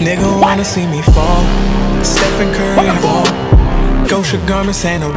Nigga wanna see me fall. Stephen Curry ball. Gosha garments and a